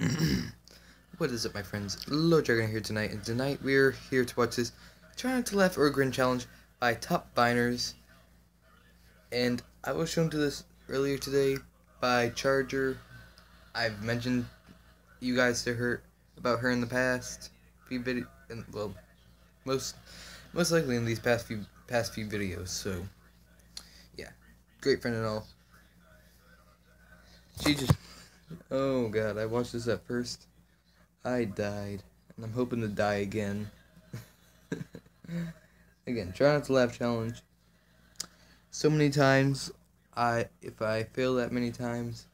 what is it, my friends? Lord Dragon here tonight, and tonight we're here to watch this Try Not to Laugh or Grin challenge by Top Viners. And I was shown to this earlier today by Charger. I've mentioned you guys to her about her in the past few and well, most most likely in these past few past few videos. So, yeah, great friend and all. She just Oh god, I watched this at first. I died. And I'm hoping to die again. again, try not to laugh challenge. So many times, I if I fail that many times,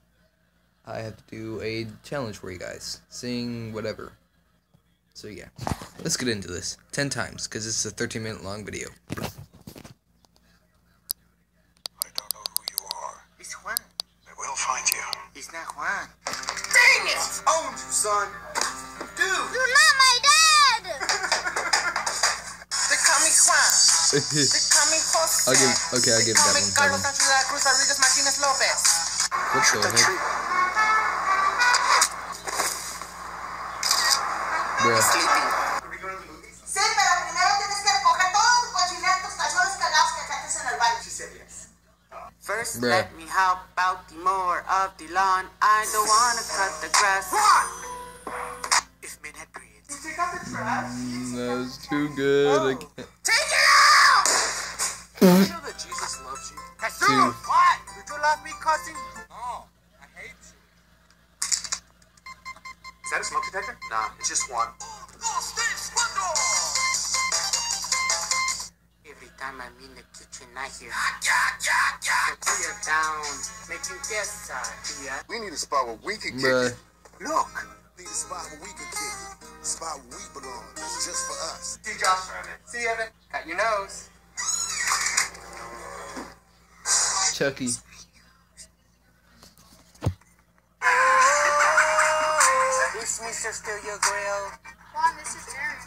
I have to do a challenge for you guys. Sing whatever. So yeah, let's get into this. 10 times, because is a 13 minute long video. He's not Juan. Dang it! Owned you, son. Dude. You're not my dad. they call me Juan. they call me Jose. I'll give, okay, I'll give that one. Carlos Anchula Cruz Rodriguez Martinez Lopez. What the heck? Bruh. Sleeping. Sí, pero primero tienes que recoger todos los cochinatos, calzones cagados que dejaste en el baño. She said yes. First, Bruh. let me help out the more of the lawn. I don't wanna cut the grass. If men had breeds. You take out the trash? Mm, that was too good. I can't. Take it out! you know that Jesus loves you? Dude. What? Did you love me cussing? No, I hate you. Is that a smoke detector? Nah, it's just one. Every time I'm in the kitchen, I hear the tear down, making guess idea. We need a spot where we can kick it. Look, need a spot where we can kick it. A spot where we belong. It's just for us. See Josh. See Evan. cut your nose. Chucky. Is Mr. Still your grill? Juan, this is Aaron.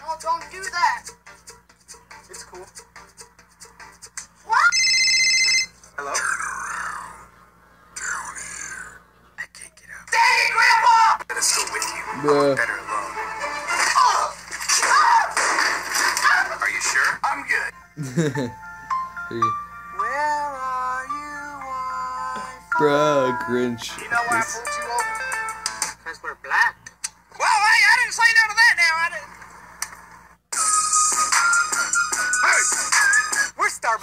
No, don't do that. It's cool. What? Hello? Down here. I can't get out. Dang, Grandpa! Better still with you. Bruh. Better alone. Are you sure? I'm good. Where are you, wife? Bruh, Grinch. You know why I pulled you over? Because we're black.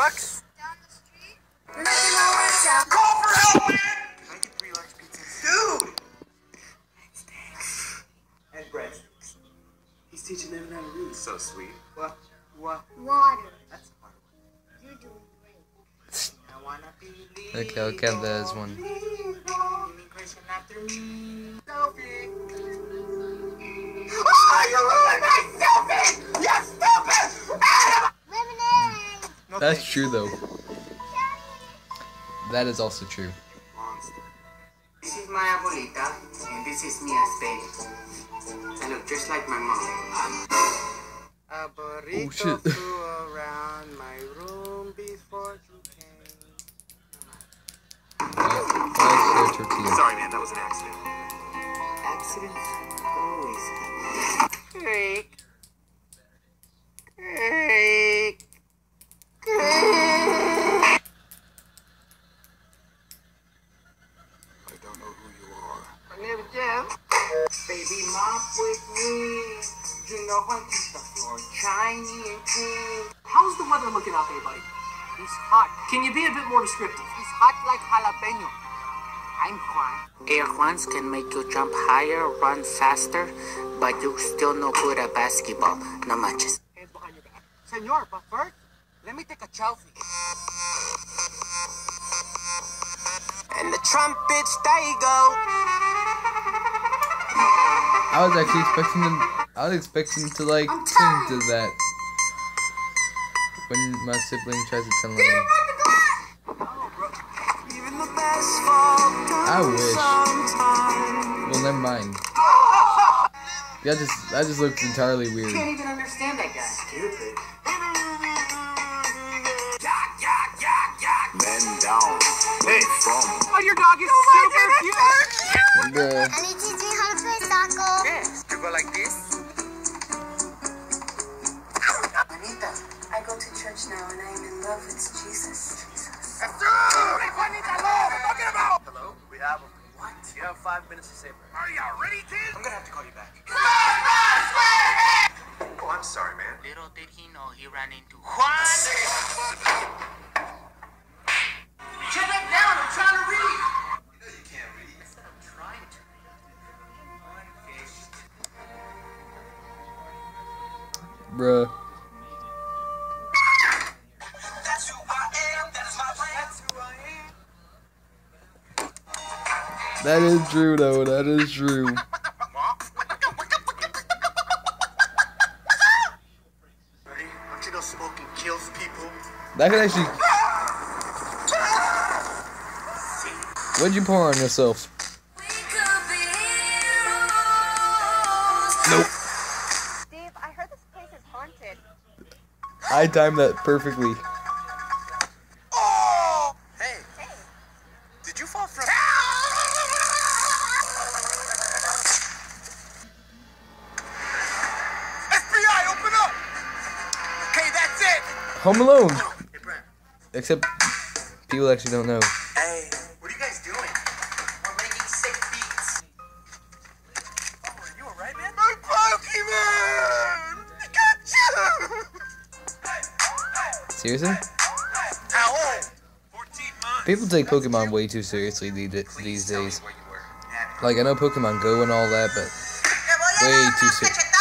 Starbucks. Down the street? Call for help, man! Can I get three large pizzas? Dude! And breadsticks. He's teaching them how to read. So sweet. What? What? Water. That's smart. You're doing great. I wanna be Okay, I'll count that as one. That's true, though. That is also true. This is my abuelita, and this is Mia's baby. I look just like my mom. A burrito Oh, shit. flew around my room before you came. Oh, so. Sorry, man. That was an accident. Accidents always happen. Creak. Creak. Creak. I don't know who you are. My name is Jeff. Baby, mop with me. You know I keep the floor shiny and clean. How's the weather looking out there, buddy? It's hot. Can you be a bit more descriptive? It's hot like jalapeno. I'm Juan. Air Juans can make you jump higher, run faster, but you still no good at basketball. No matches. Hands behind your back. Senor, but first, Let me take a selfie. And the trumpets, they go. I was actually expecting them. I was expecting to like sing to that when my sibling tries to tell me. Even the best fall I wish. Well, never mind. That just that just looks entirely weird. Man down. Hey, from. oh, your dog is oh super cute. Bruh. Any teaching go like this. Juanita, I go to church now and I am in love with Jesus. Hello? We have him. What? You have five minutes to save her. Are y'all ready, kid? I'm gonna have to call you back. Oh, I'm sorry, man. Little did he know he ran into Juan. Down. I'm trying to read. You know you can't read. I said I'm trying to. Unfinished. Bruh. That's who I am. That is my. That's who I am. That is true, though. That is true. Ready? Don't you know smoking kills people? That could actually. What'd you pour on yourself? Nope. Steve, I heard this place is haunted. I timed that perfectly. Oh! Hey. Hey. Did you fall from? FBI, open up! Okay, that's it. Home Alone. Oh, hey, Except people actually don't know. Seriously? How old? 14 months. People take Pokemon way too seriously these days. Like, I know Pokemon Go and all that, but Te voy a Way too una soon.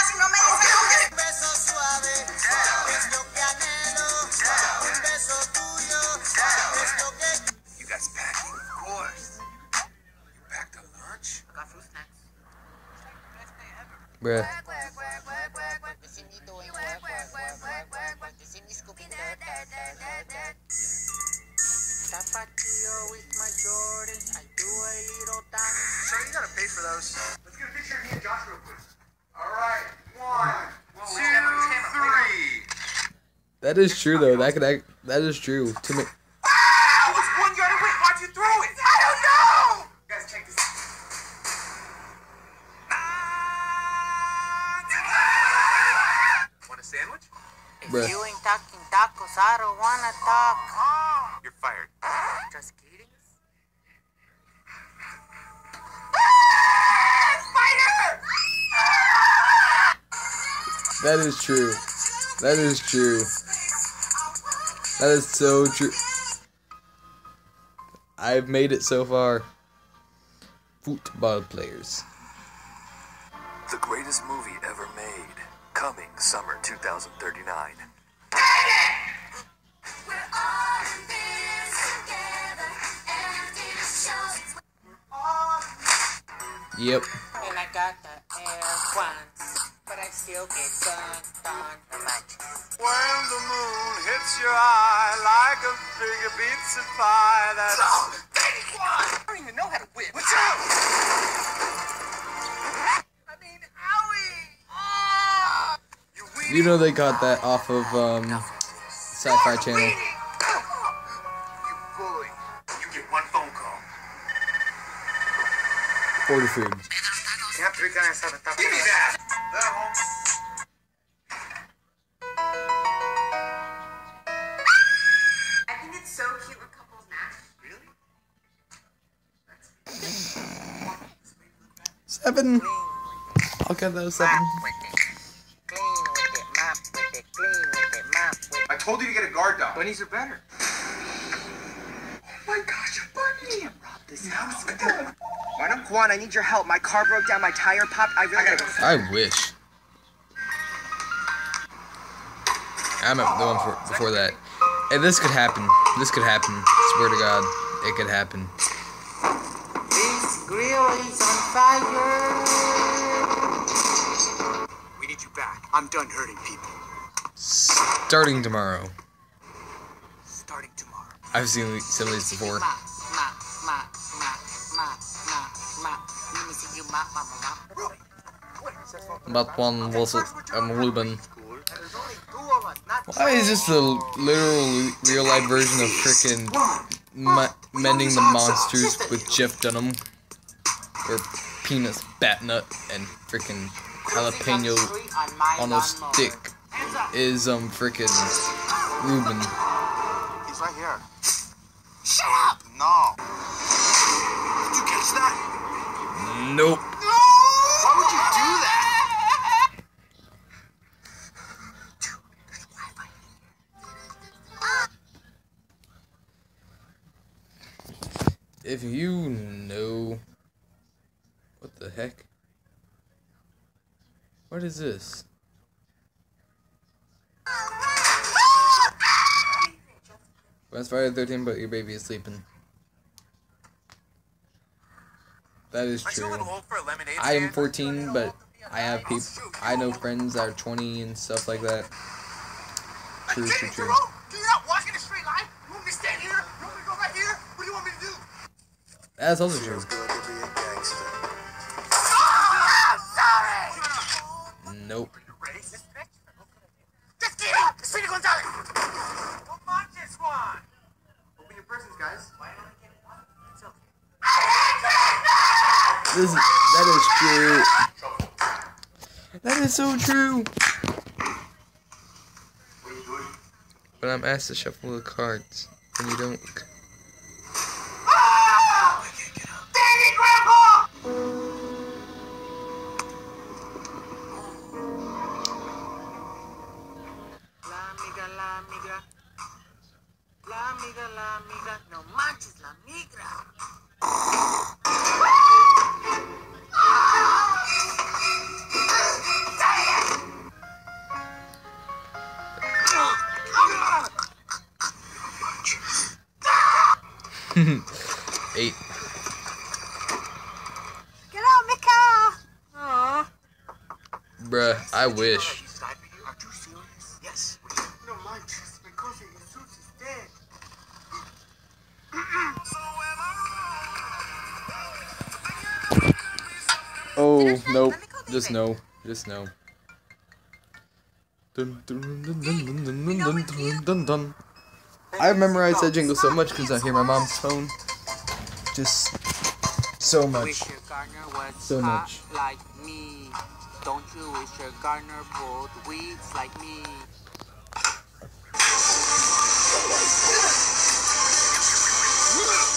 That is true, though. That could act. That is true. To me. Ah, it was one yard away. Why'd you throw it? I don't know! Guys, check this out. Want a sandwich? If Bruh. you ain't talking tacos, I don't wanna talk. Oh. You're fired. Just kidding. Ah, that is true. That is true. That is so true. I've made it so far. Football players. The greatest movie ever made. Coming summer 2039. Yep. And I got the air once, but I still get dunked on the much. When the moon hits your eye like a big pizza pie, that's... Oh, I don't even know how to whip. What's up? I mean, owie! Ah! You know they got that off of um, Sci-Fi Channel. You bully. You get one phone call. Order food. Have three guys have a taco? Give me that! Seven. I'll get those seven. with it. Clean with it, mop with it, clean with it, mop with I told you to get a guard dog. Bunnies are better. Oh my gosh, a bunny! Rob this house. Why not, Kwan, I need your help. My car broke down, my tire popped. I really gotta go. I wish. I'm at the one for, before that. Hey, this could happen. This could happen. Swear to God, it could happen. Grill is on fire. We need you back. I'm done hurting people. Starting tomorrow. Starting tomorrow. I've seen some of these before. About one was um, Ruben. There's only two of us, not Why is this the literal real life version of frickin' mending the monsters with Jeff Dunham? Or Peanuts, Batnut, and freaking jalapeno on a stick is um freaking Ruben. He's right here. Shut up! No. Did you catch that? Nope. Why would you do that? If you know what the heck? What is this? Well, it's Friday the 13th, but your baby is sleeping. That is Aren't you a true. little old for a lemonade I am 14, but I have people. I know friends that are 20 and stuff like that. True, true, true. Can you not walk a straight line? You want me to stand here? You want me to go right here? What do you want me to do? That's also true. Okay. This is, that is true. That is so true. But I'm asked to shuffle the cards, and you don't. Oh, nope. Just no. Just no. I've memorized that jingle so much because I hear my mom's phone. Just so much. So much. Don't you wish your gardener pulled weeds like me?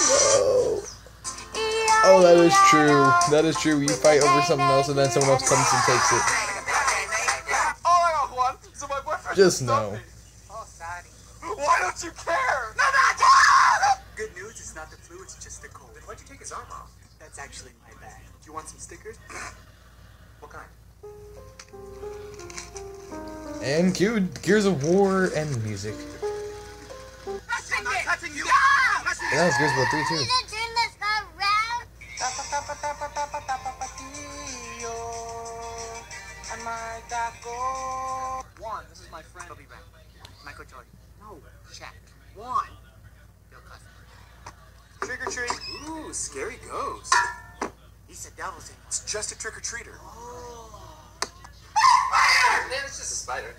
Whoa. Oh, that is true. That is true. You fight over something else and then someone else comes and takes it. Oh, I got one. So Just dumped no. Oh, sorry. Why don't you care? No, no, Good news, it's not the flu, it's just the cold. Then why'd you take his arm off? That's actually my bag. Do you want some stickers? What kind? And cue Gears of War and music. I'm not touching you! And that was Gears of War 3 too. Michael Jordan. No, Shaq. Juan. Bill Cosby. Trick or treat. Ooh, scary ghost. He's the devil's in. It's just a trick or treater. Oh. Man, it's just a spider.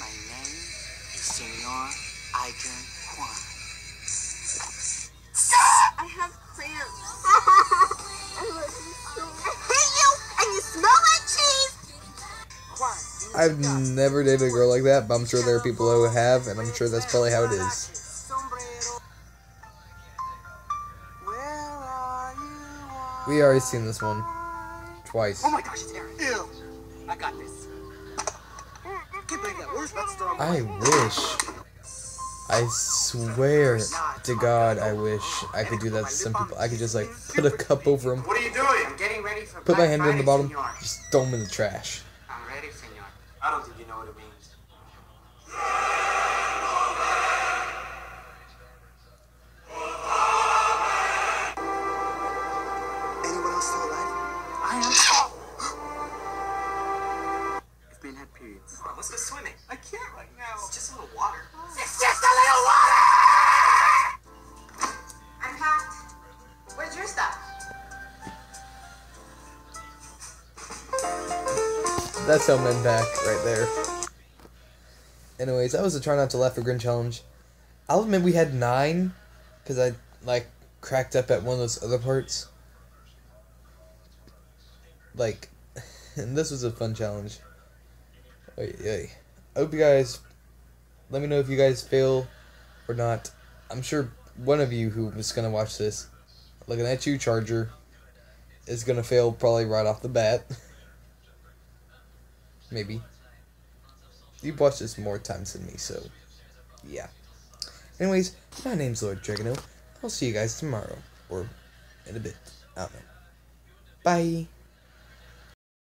My name is Senor Adrian Juan. I've never dated a girl like that, but I'm sure there are people who have, and I'm sure that's probably how it is. Sombrero. Where are you? We already seen this one twice. Oh my gosh, it's Aaron. Ew. I got this. Can't believe that. Where's that storm? I wish. I swear to God, I wish I could do that to some people. I could just like put a cup over them, What are you doing? I'm getting ready for put my hand in the bottom, just throw them in the trash. Men had. Come on, let's go swimming. I can't right now. It's just a little water. Oh. It's just a little water! I'm packed. Where's your stuff? That's how men back right there. Anyways, that was a try not to laugh or grin challenge. I'll admit we had nine, cause I like cracked up at one of those other parts. like, and this was a fun challenge. Oy, oy. I hope you guys. Let me know if you guys fail or not. I'm sure one of you who was gonna watch this, looking at you, Charger, is gonna fail probably right off the bat. Maybe. You've watched this more times than me, so yeah. Anyways, my name's Lord Dragono. I'll see you guys tomorrow or in a bit. I don't know. Bye.